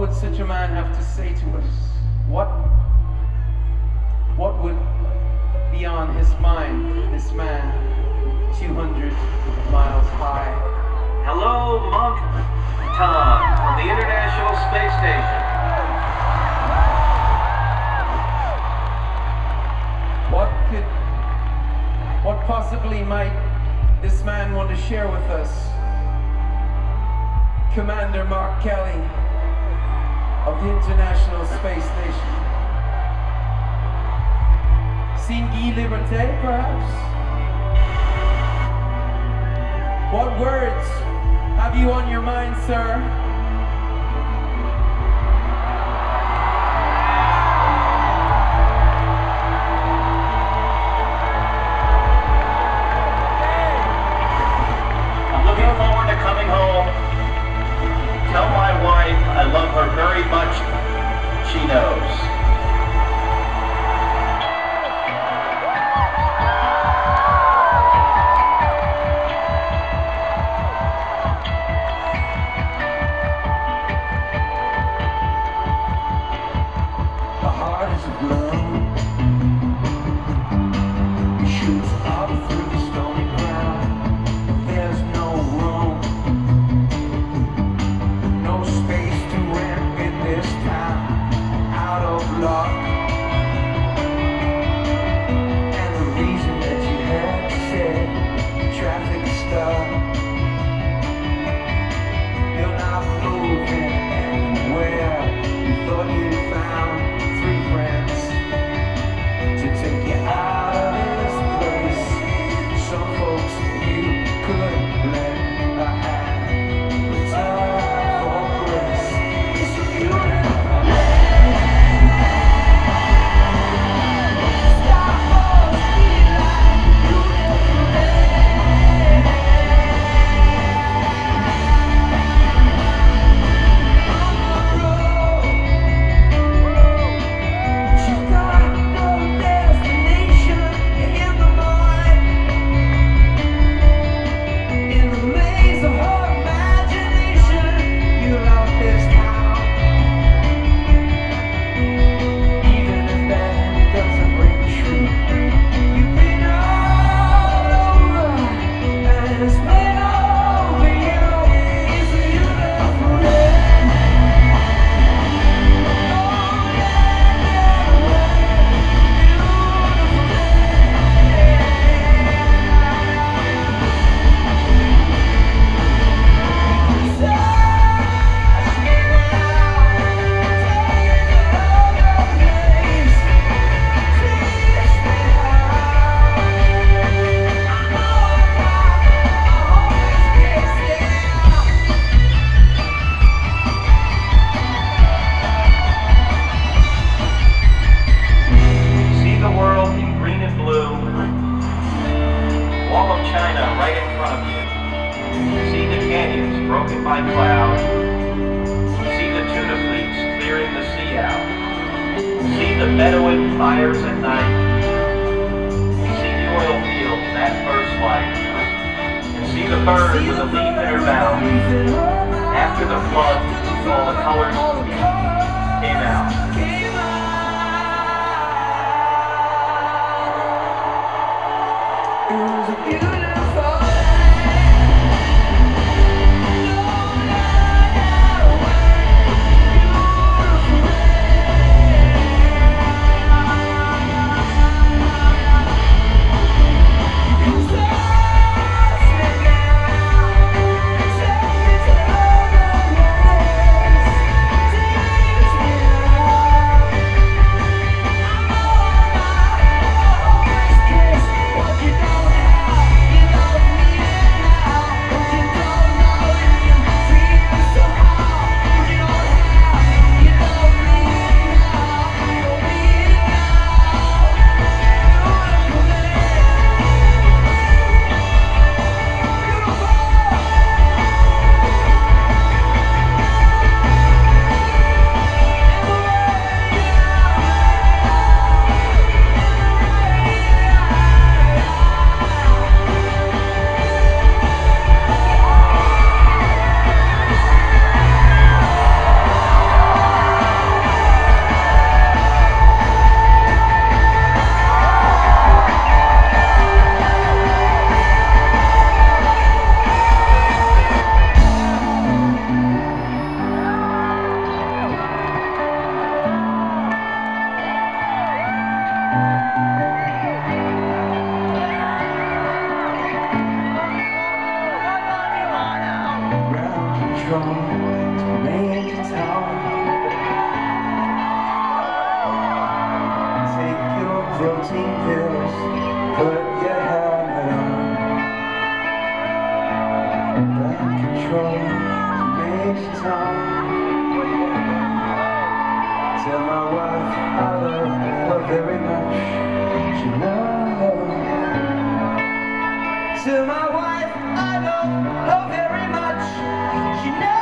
What would such a man have to say to us? What, what would be on his mind, this man, 200 miles high? Hello, Monk Tom from the International Space Station. What could, what possibly might this man want to share with us? Commander Mark Kelly of the International Space Station. Seen Guy Laliberté, perhaps? What words have you on your mind, sir? Broken by cloud. See the tuna fleets clearing the sea out. See the Bedouin fires at night. See the oil fields at first light. And see the bird with a leaf in her mouth. After the flood, all the colors came out. It was a beautiful Take your put your helmet on. Control to Tell my wife I love her very much. She knows. Tell my wife I love her very much. She knows.